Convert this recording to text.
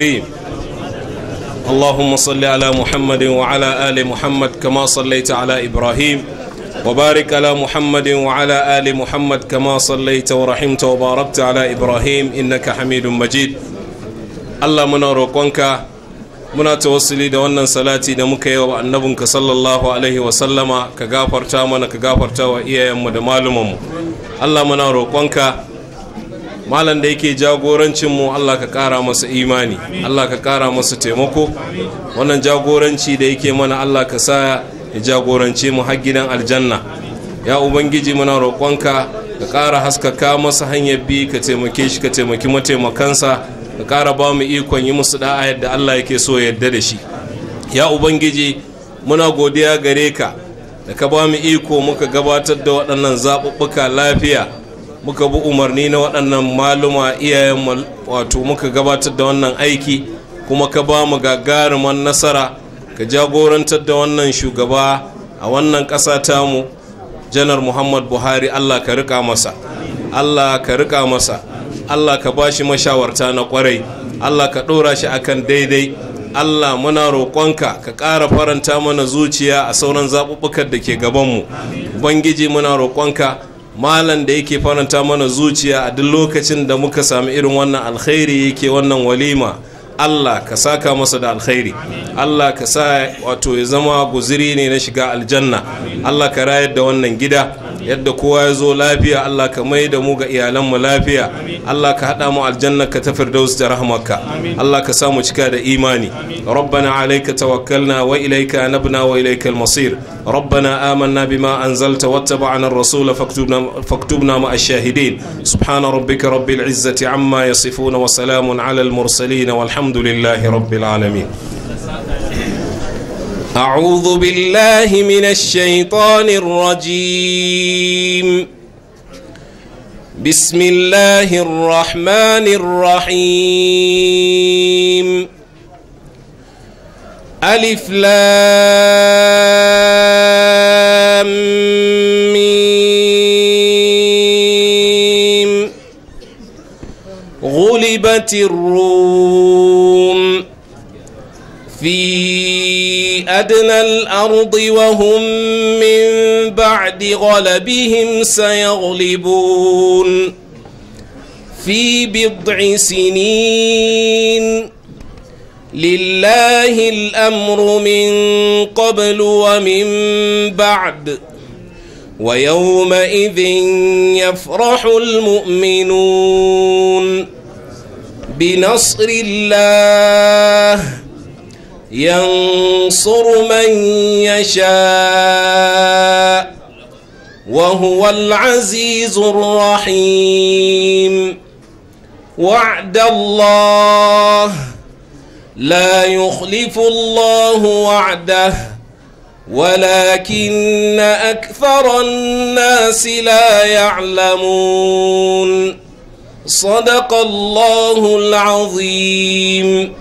الرحيم اللهم صل على محمد وعلى آل محمد كما صليت على إبراهيم وبارك على محمد وعلى آل محمد كما صليت ورحمت وباركت على إبراهيم إنك حميد مجيد الله منا روقونك muna tawassuli da wannan salati da muka yi wa annabinka sallallahu alaihi wasallama ka gafarta mana ka gafarta wa iyayenmu da malumanmu allah muna roƙonka malam da yake jagorancinmu allah ka ƙara masa imani allah ka ƙara masa taimako. Wannan jagoranci da yake mana allah ka sa ya jagorance mu har gidan aljanna. Ya ubangiji muna roƙonka ka ƙara haskaka masa hanyar bi ka taimake shi ka taimaki mataimakansa ka ƙara ba mu ikon yi musu da'a yadda Allah yake so yadda da shi. Ya ubangiji muna godiya gare ka da ka ba mu iko muka gabatar da waɗannan zaɓuɓɓuka lafiya. Muka bi umarni na waɗannan maluma iyayen wato muka gabatar da wannan aiki kuma ka ba mu gagaruman nasara ka jagorantar da wannan shugaba a wannan ƙasa tamu janar muhammad buhari allah ka riƙa masa. Allah ka riƙa masa. Allah ka ba shi mashawarta na ƙwarai Allah ka ɗora shi akan daidai. Allah muna roƙonka ka ƙara faranta mana zuciya a sauran zaɓuɓɓukan da ke gabanmu. Ubangiji muna roƙonka malam da yake faranta mana zuciya a duk lokacin da muka sami irin wannan alkhairi yake wannan walima. Allah ka saka masa da alkhairi. Allah ka sa wato ya zama guziri ne na shiga aljanna. Allah ka rayar da wannan gida. Yadda kowa ya zo lafiya Allah ka mai da mu ga iyalanmu lafiya. Allah ka haɗa mu aljanna ka ta firdaus da rahmarka. Allah ka samu cika da imani. Rabbana alayka tawakkalna wa ilayka anabna wa ilayka al-masir. Rabbana amanna bima anzalta wattaba'na ar-rasul faktubna faktubna ma ash-shahidin. Subhana rabbika rabbil izzati amma yasifuna wa salamun ala al-mursalin. Walhamdulillahi rabbil alamin. أعوذ بالله من الشيطان الرجيم. بسم الله الرحمن الرحيم. ألف لام ميم. غلبت الروم. في أدنى الأرض وهم من بعد غلبهم سيغلبون. في بضع سنين. لله الأمر من قبل ومن بعد. ويومئذ يفرح المؤمنون. بنصر الله ينصر من يشاء وهو العزيز الرحيم. وعد الله لا يخلف الله وعده ولكن أكثر الناس لا يعلمون. صدق الله العظيم.